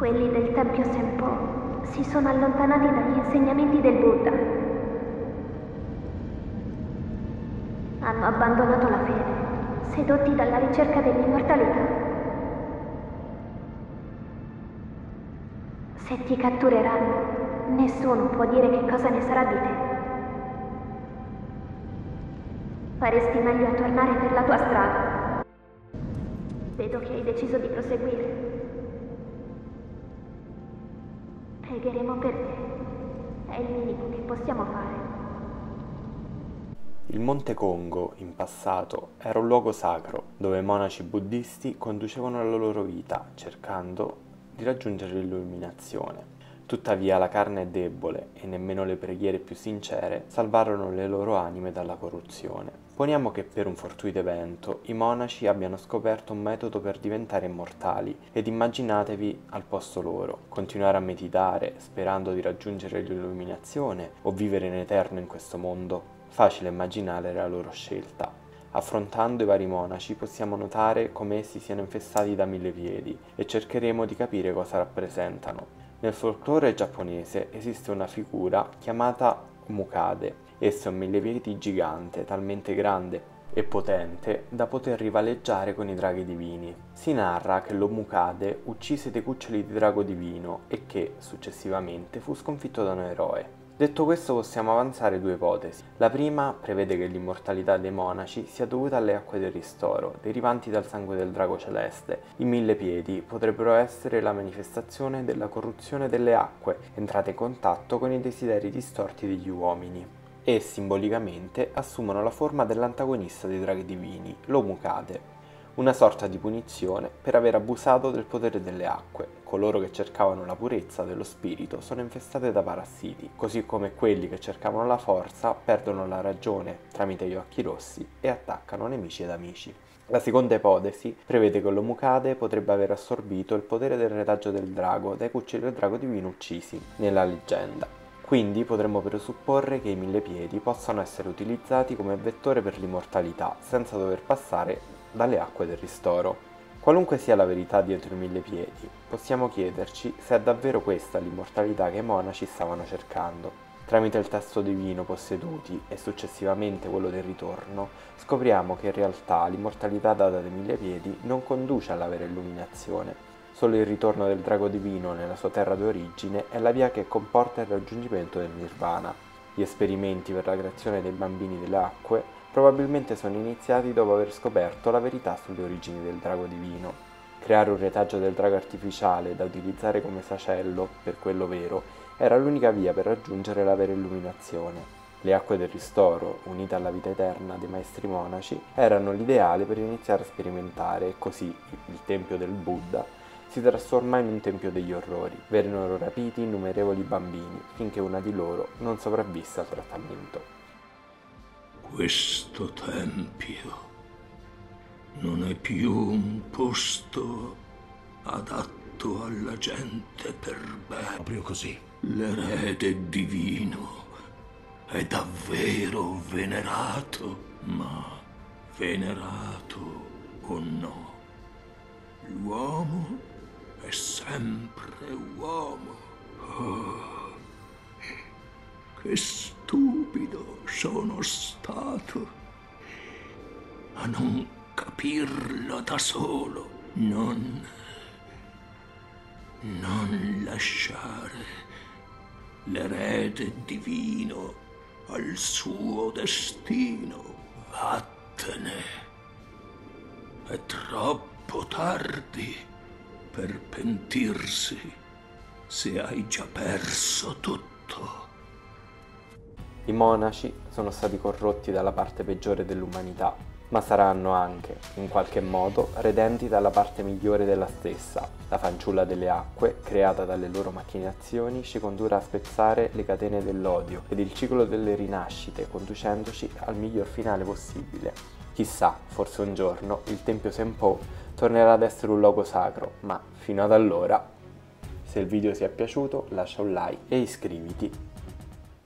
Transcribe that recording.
Quelli del Tempio Senpo si sono allontanati dagli insegnamenti del Buddha. Hanno abbandonato la fede, sedotti dalla ricerca dell'immortalità. Se ti cattureranno, nessuno può dire che cosa ne sarà di te. Faresti meglio a tornare per la tua strada. Vedo che hai deciso di proseguire. Pregheremo per te. È il che possiamo fare. Il Monte Congo, in passato, era un luogo sacro dove monaci buddisti conducevano la loro vita cercando di raggiungere l'illuminazione. Tuttavia la carne è debole e nemmeno le preghiere più sincere salvarono le loro anime dalla corruzione. Poniamo che per un fortuito evento i monaci abbiano scoperto un metodo per diventare immortali ed immaginatevi al posto loro, continuare a meditare sperando di raggiungere l'illuminazione o vivere in eterno in questo mondo. Facile immaginare la loro scelta. Affrontando i vari monaci possiamo notare come essi siano infestati da mille piedi e cercheremo di capire cosa rappresentano. Nel folklore giapponese esiste una figura chiamata Mukade. Esso è un millepiedi gigante, talmente grande e potente da poter rivaleggiare con i draghi divini. Si narra che l'Omukade uccise dei cuccioli di drago divino e che, successivamente, fu sconfitto da un eroe. Detto questo possiamo avanzare due ipotesi. La prima prevede che l'immortalità dei monaci sia dovuta alle acque del ristoro, derivanti dal sangue del drago celeste. I mille piedi potrebbero essere la manifestazione della corruzione delle acque, entrate in contatto con i desideri distorti degli uomini. E simbolicamente assumono la forma dell'antagonista dei draghi divini, l'Omukade, una sorta di punizione per aver abusato del potere delle acque. Coloro che cercavano la purezza dello spirito sono infestate da parassiti, così come quelli che cercavano la forza perdono la ragione tramite gli occhi rossi e attaccano nemici ed amici. La seconda ipotesi prevede che l'Omukade potrebbe aver assorbito il potere del retaggio del drago dai cuccioli del drago divino uccisi nella leggenda. Quindi potremmo presupporre che i mille piedi possano essere utilizzati come vettore per l'immortalità, senza dover passare dalle acque del ristoro. Qualunque sia la verità dietro i mille piedi, possiamo chiederci se è davvero questa l'immortalità che i monaci stavano cercando. Tramite il testo divino posseduti e successivamente quello del ritorno, scopriamo che in realtà l'immortalità data dai mille piedi non conduce alla vera illuminazione. Solo il ritorno del drago divino nella sua terra d'origine è la via che comporta il raggiungimento del nirvana. Gli esperimenti per la creazione dei bambini delle acque probabilmente sono iniziati dopo aver scoperto la verità sulle origini del drago divino. Creare un retaggio del drago artificiale da utilizzare come sacello, per quello vero, era l'unica via per raggiungere la vera illuminazione. Le acque del ristoro, unite alla vita eterna dei maestri monaci, erano l'ideale per iniziare a sperimentare e così il tempio del Buddha si trasforma in un tempio degli orrori. Vennero rapiti innumerevoli bambini finché una di loro non sopravvisse al trattamento. Questo tempio non è più un posto adatto alla gente per bene. Proprio così. L'erede divino è davvero venerato, ma venerato o no, l'uomo è sempre uomo. Oh. Che stupido sono stato a non capirlo da solo, non... non lasciare l'erede divino al suo destino. Vattene. È troppo tardi per pentirsi se hai già perso tutto. I monaci sono stati corrotti dalla parte peggiore dell'umanità, ma saranno anche, in qualche modo, redenti dalla parte migliore della stessa. La fanciulla delle acque, creata dalle loro macchinazioni, ci condurrà a spezzare le catene dell'odio ed il ciclo delle rinascite, conducendoci al miglior finale possibile. Chissà, forse un giorno il Tempio Senpo tornerà ad essere un luogo sacro, ma fino ad allora, se il video ti è piaciuto lascia un like e iscriviti